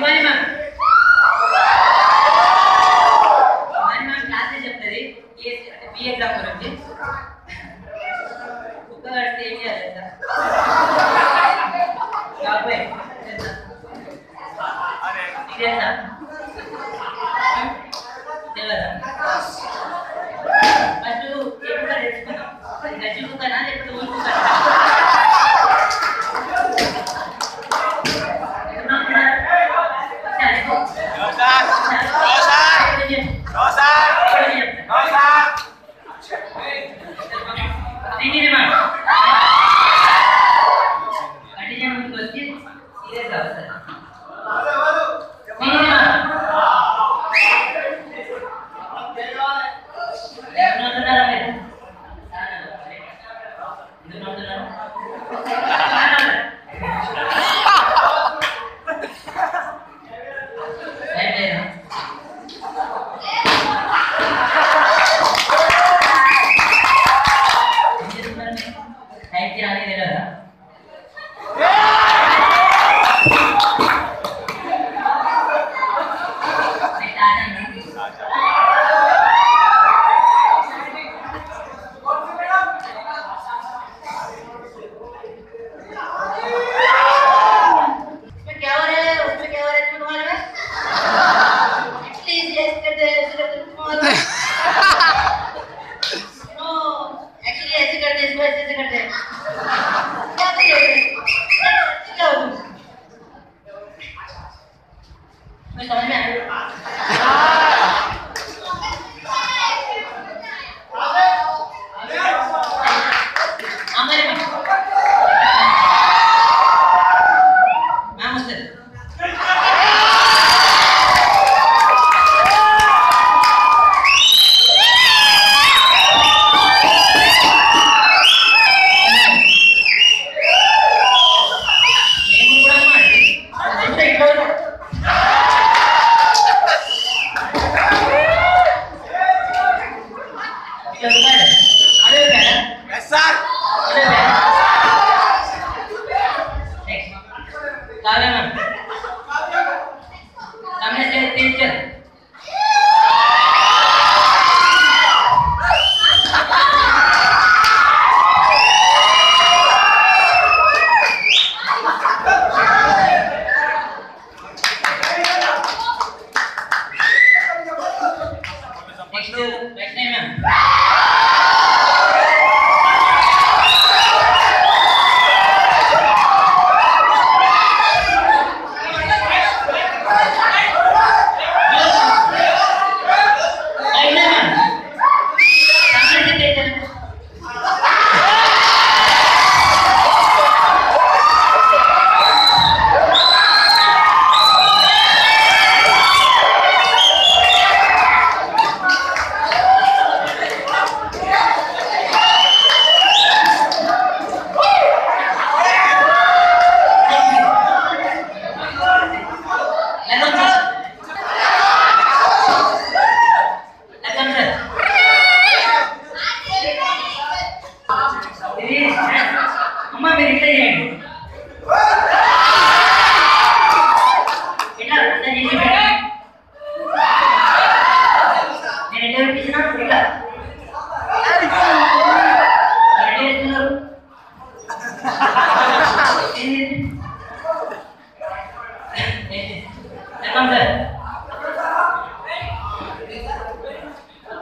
One of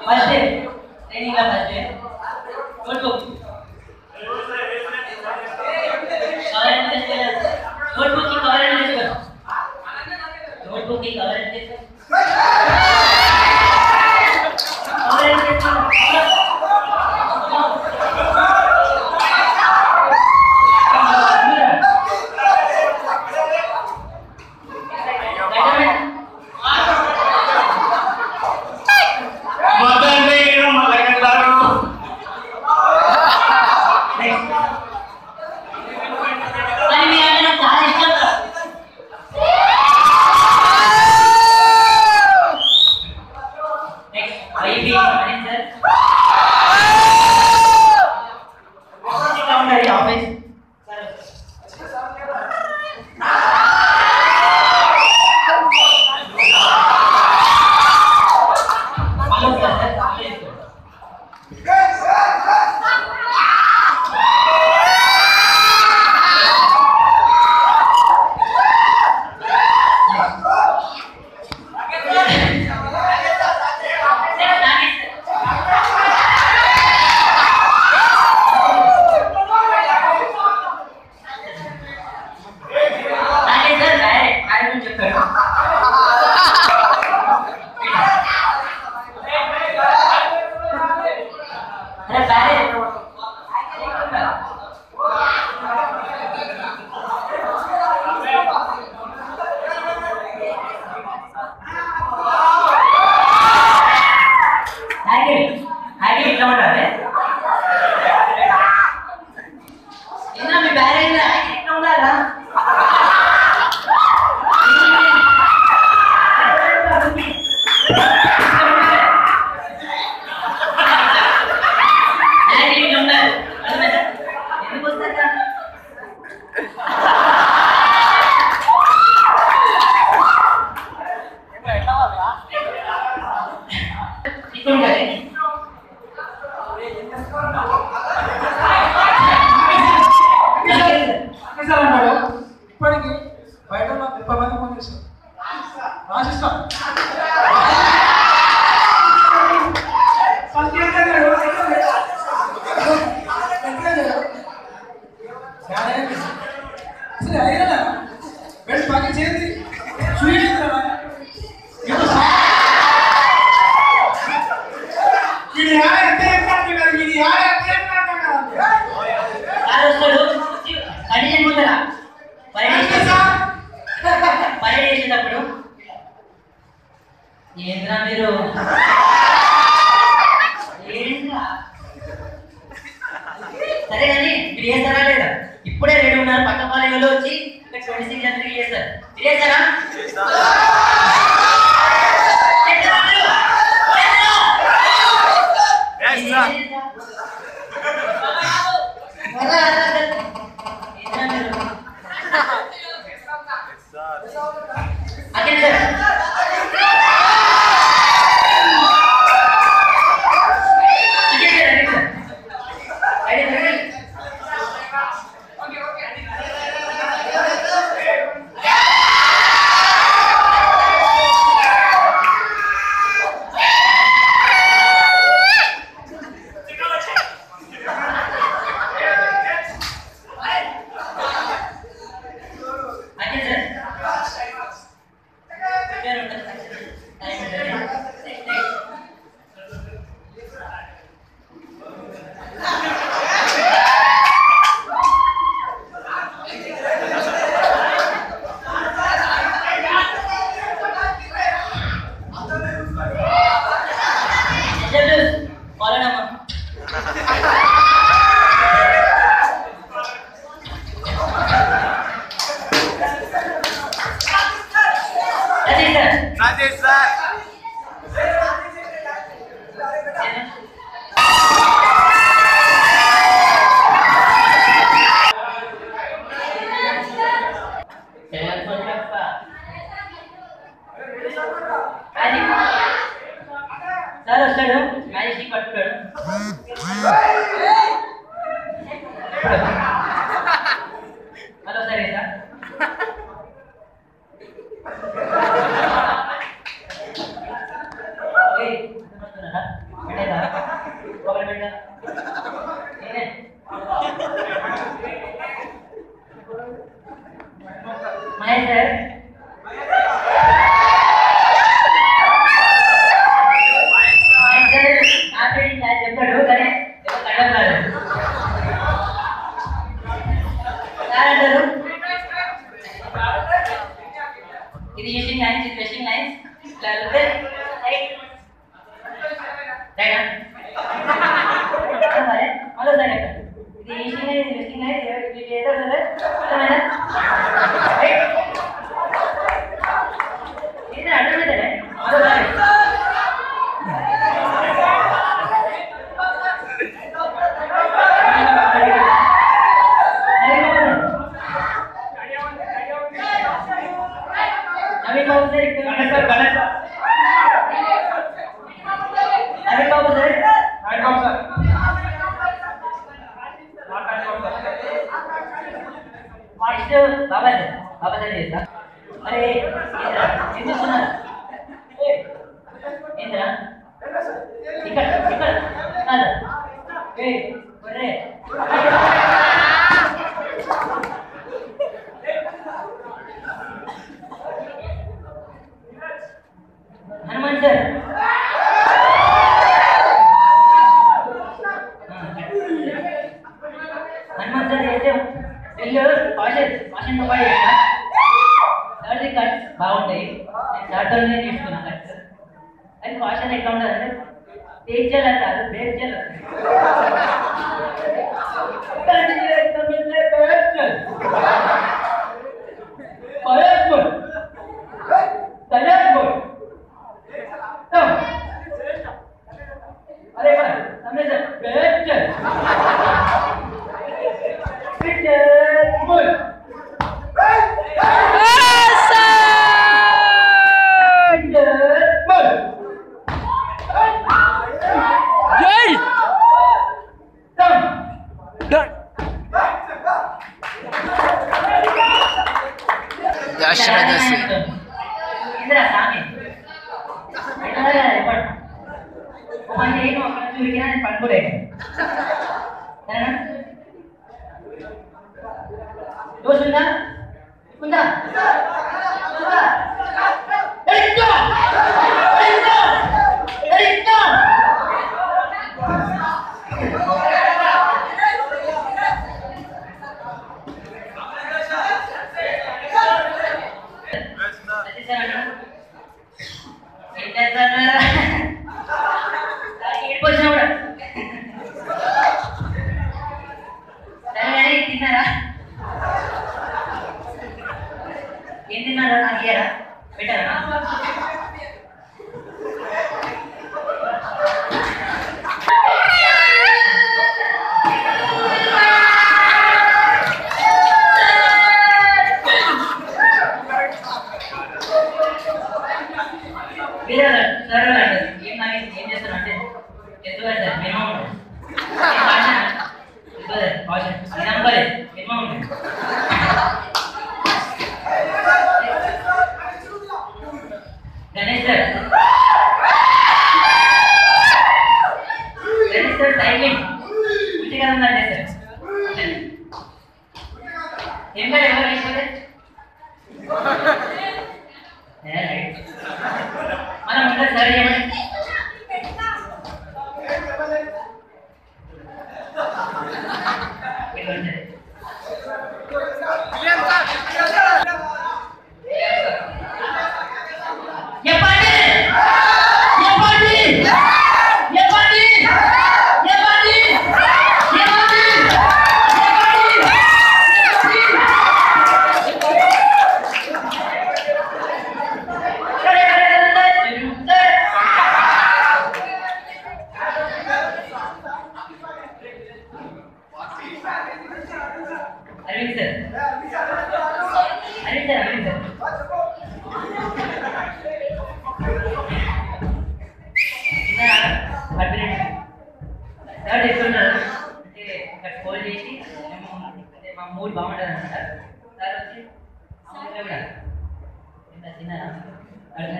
first day training का first day good book notebook की cover adjust करो. Notebook की cover adjust करो はい ಅಂದ್ರೆ ಬ್ಯಾರೆ ఇప్పుడు లేదా? ఇప్పుడే రెడీ ఉన్నారు పక్క పాలయంలో వచ్చి ఇక్కడ ట్వంటీ సిక్స్ చేస్తారు 对 నెక్స్ట్ బాబా సార్ బాబా సార్ చేస్తా అరే ఏంద్రా ఏం చేస్తున్నారు ఏయ్, ఏంద్రా ఇక్కడ ఇక్కడ కాదు ఏ ఒరే Hanuman sir dangerous passes, passion the fire. Third is cut boundary, and third one is gonna cut. And passion encounter is तेज चला था, बेच चला। तंजीर तमिलने बेच। पलट बोल, तलट बोल। तब, अरे भाई, तमिल बेच। Bentar. Bentar. Bentar. Bentar. Bentar. Bentar. Bentar. ఏం తిన్నారా నాకు ఇయ్యరా పెట్టారా Yeah.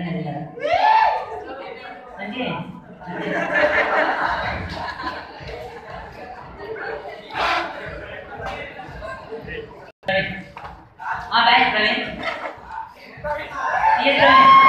minute, yeah. Again. हाँ बैठ प्रवीण ये प्रवीण